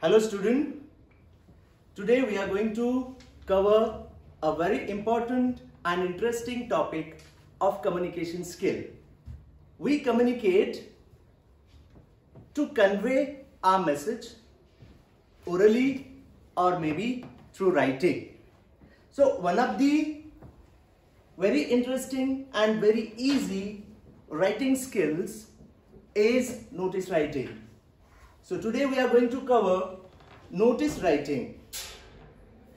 Hello student. Today we are going to cover a very important and interesting topic of communication skill. We communicate to convey our message orally or maybe through writing. So one of the very interesting and very easy writing skills is notice writing. So today we are going to cover notice writing.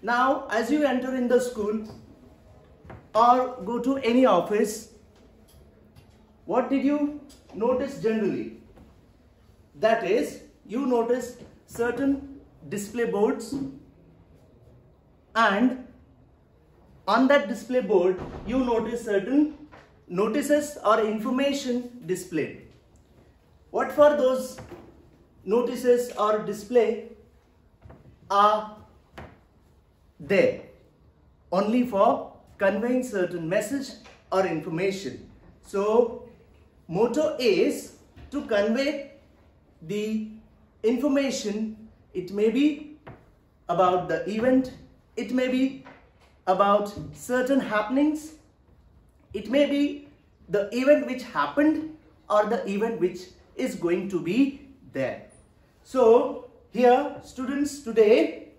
Now as you enter in the school or go to any office, what did you notice generally? That is, you notice certain display boards and on that display board you notice certain notices or information displayed. What for those notices or display are there only for conveying certain message or information. So motto is to convey the information. It may be about the event. It may be about certain happenings. It may be the event which happened or the event which is going to be there so here students today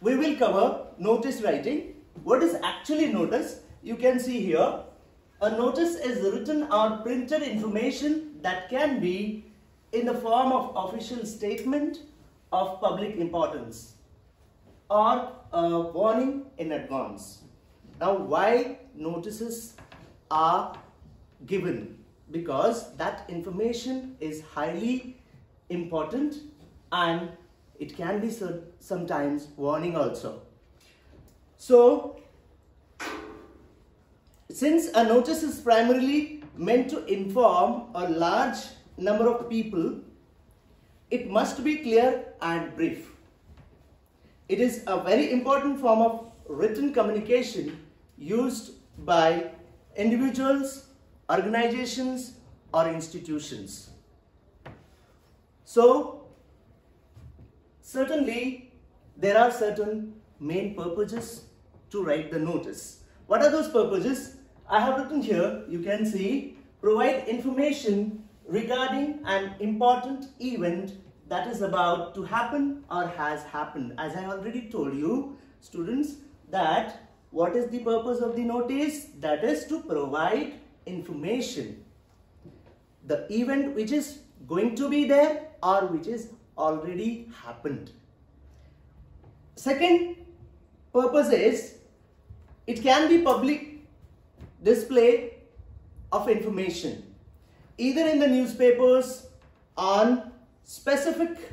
we will cover notice writing what is actually notice you can see here a notice is written or printed information that can be in the form of official statement of public importance or a warning in advance. Now why notices are given? Because that information is highly important and it can be sometimes warning also. So since a notice is primarily meant to inform a large number of people, it must be clear and brief. It is a very important form of written communication used by individuals, organizations or institutions. So, certainly there are certain main purposes to write the notice. What are those purposes? I have written here, you can see, provide information regarding an important event that is about to happen or has happened. As I already told you, students, that what is the purpose of the notice? That is to provide information. The event which is going to be there or which is already happened. Second purpose is it can be public display of information either in the newspapers on specific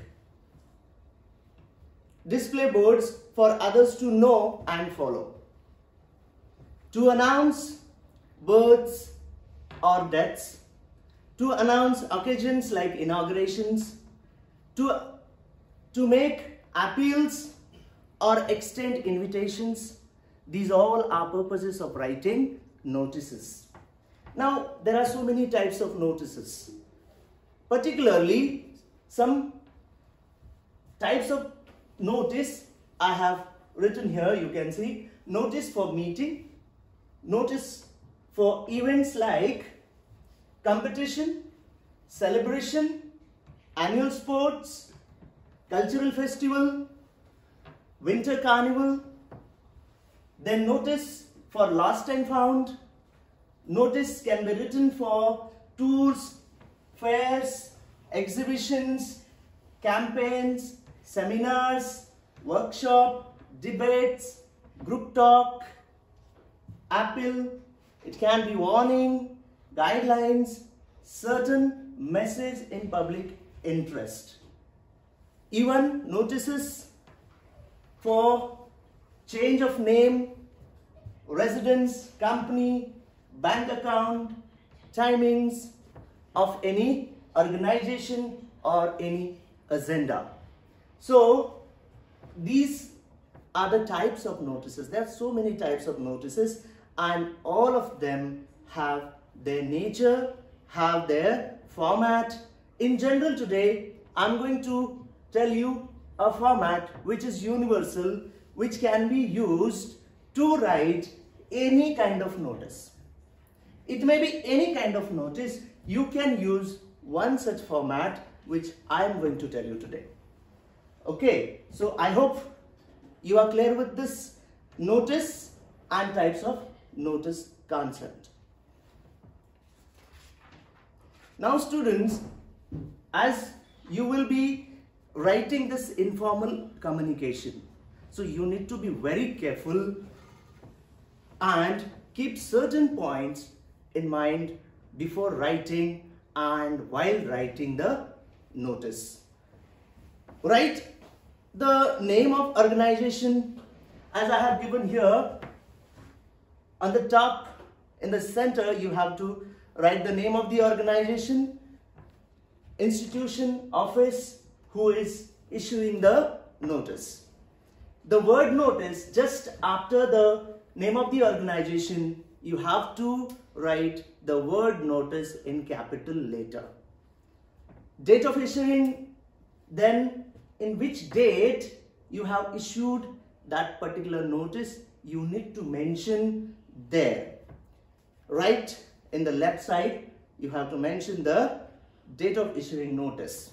display boards for others to know and follow. To announce births or deaths, to announce occasions like inaugurations, to, to make appeals or extend invitations. These all are purposes of writing notices. Now, there are so many types of notices. Particularly, some types of notice I have written here, you can see. Notice for meeting, notice for events like competition, celebration, annual sports, cultural festival, winter carnival, then notice for lost and found, Notice can be written for tours, fairs, exhibitions, campaigns, seminars, workshop, debates, group talk, appeal. It can be warning, guidelines, certain message in public interest. Even notices for change of name, residence, company, bank account, timings of any organization or any agenda. So these are the types of notices. There are so many types of notices and all of them have their nature, have their format. In general today, I'm going to tell you a format which is universal, which can be used to write any kind of notice. It may be any kind of notice. You can use one such format which I am going to tell you today. Okay, so I hope you are clear with this notice and types of notice concept. Now students, as you will be writing this informal communication, so you need to be very careful and keep certain points in mind before writing and while writing the notice. Write the name of organization as I have given here on the top in the center you have to write the name of the organization, institution, office, who is issuing the notice. The word notice just after the name of the organization you have to write the word notice in capital letter. Date of issuing then in which date you have issued that particular notice you need to mention there. Right in the left side, you have to mention the date of issuing notice.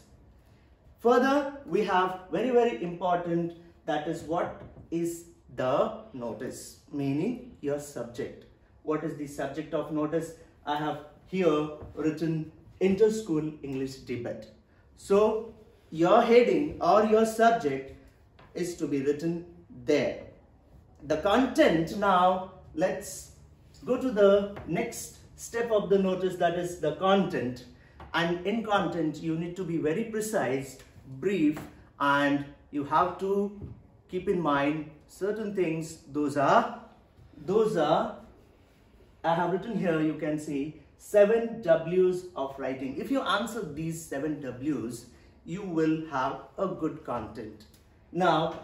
Further, we have very, very important that is what is the notice, meaning your subject. What is the subject of notice? I have here written inter-school English debate. So, your heading or your subject is to be written there. The content now, let's go to the next step of the notice that is the content. And in content, you need to be very precise, brief, and you have to keep in mind certain things. Those are, those are, I have written here, you can see, seven W's of writing. If you answer these seven W's, you will have a good content. Now,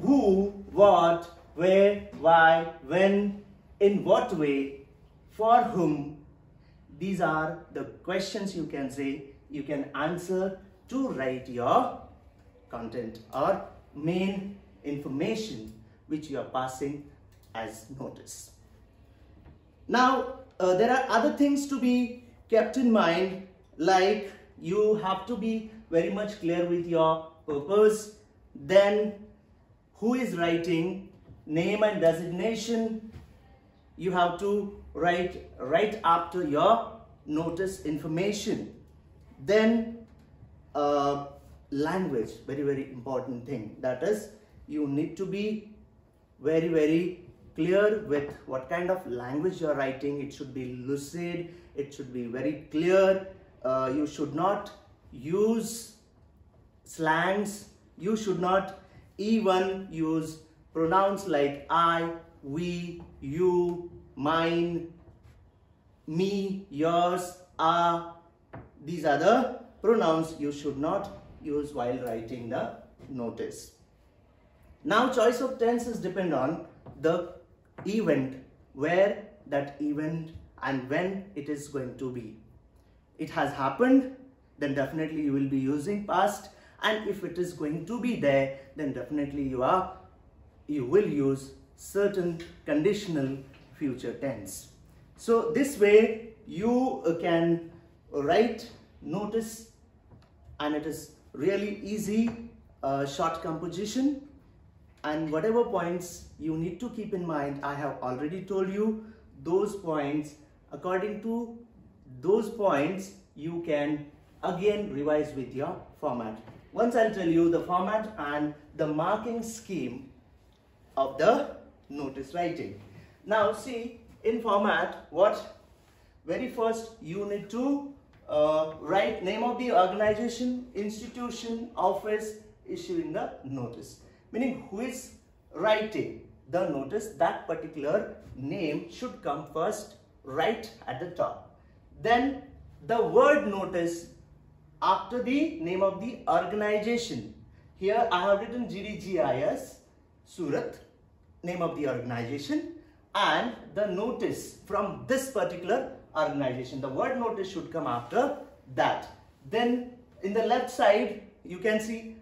who, what, where, why, when, in what way, for whom, these are the questions you can say, you can answer to write your content or main information which you are passing as notice. Now, uh, there are other things to be kept in mind like you have to be very much clear with your purpose. Then who is writing, name and designation. You have to write right after your notice information. Then uh, language, very, very important thing. That is, you need to be very, very clear with what kind of language you are writing. It should be lucid. It should be very clear. Uh, you should not use slangs. You should not even use pronouns like I, we, you, mine, me, yours, are. These are the pronouns you should not use while writing the notice. Now choice of tenses depend on the event, where that event and when it is going to be. It has happened, then definitely you will be using past and if it is going to be there then definitely you are you will use certain conditional future tense. So this way you can write notice and it is really easy uh, short composition and whatever points you need to keep in mind I have already told you those points according to those points you can again revise with your format. Once I'll tell you the format and the marking scheme of the notice writing. Now see in format what very first you need to uh, write name of the organization, institution, office issuing the notice. Meaning who is writing the notice that particular name should come first right at the top. Then the word notice after the name of the organization. Here I have written GDGIS Surat, name of the organization and the notice from this particular organization. The word notice should come after that. Then in the left side you can see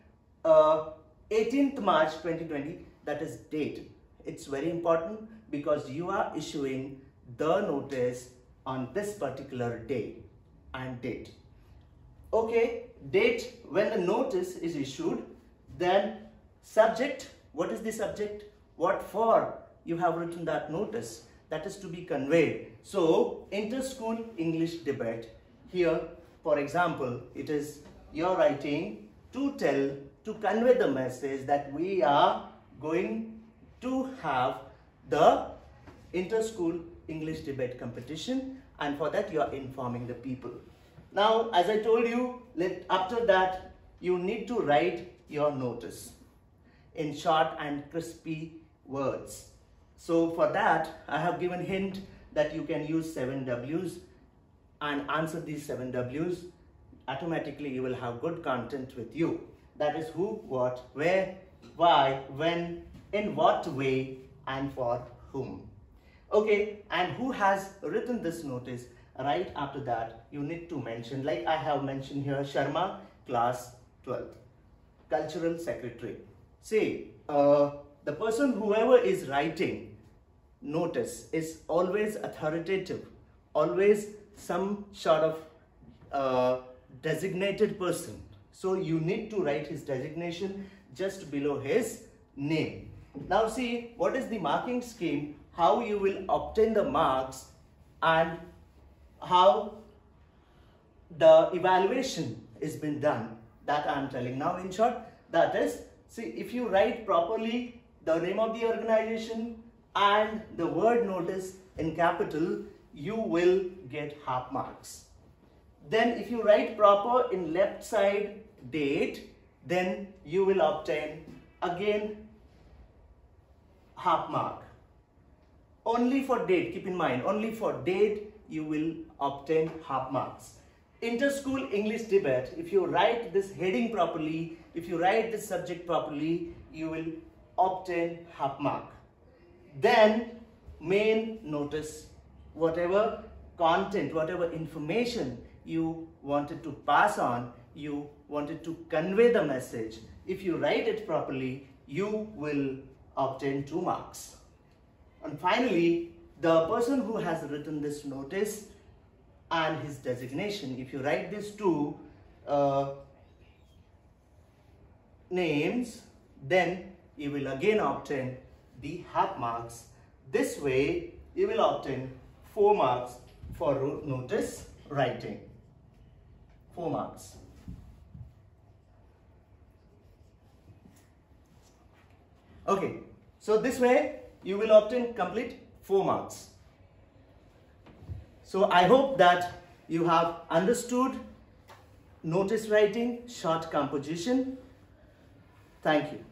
uh, 18th March 2020 that is date it's very important because you are issuing the notice on this particular day and date okay date when the notice is issued then subject what is the subject what for you have written that notice that is to be conveyed so inter-school english debate here for example it is you're writing to tell to convey the message that we are going to have the inter-school English debate competition and for that you are informing the people. Now as I told you, let, after that you need to write your notice in short and crispy words. So for that I have given hint that you can use 7 W's and answer these 7 W's automatically you will have good content with you. That is who, what, where, why, when, in what way and for whom. Okay, and who has written this notice? Right after that, you need to mention, like I have mentioned here, Sharma, class 12th, cultural secretary. See, uh, the person, whoever is writing notice is always authoritative, always some sort of uh, designated person. So you need to write his designation just below his name. Now see what is the marking scheme, how you will obtain the marks and how the evaluation is been done that I am telling now in short that is see if you write properly the name of the organization and the word notice in capital you will get half marks then if you write proper in left side date then you will obtain again half mark. Only for date, keep in mind, only for date you will obtain half marks. Inter-school English debate, if you write this heading properly, if you write this subject properly, you will obtain half mark. Then main notice, whatever content, whatever information you wanted to pass on, you wanted to convey the message. If you write it properly, you will obtain two marks. And finally, the person who has written this notice and his designation, if you write these two uh, names, then you will again obtain the half marks. This way, you will obtain 4 marks for notice writing. 4 marks. Okay, so this way you will obtain complete 4 marks. So I hope that you have understood notice writing, short composition. Thank you.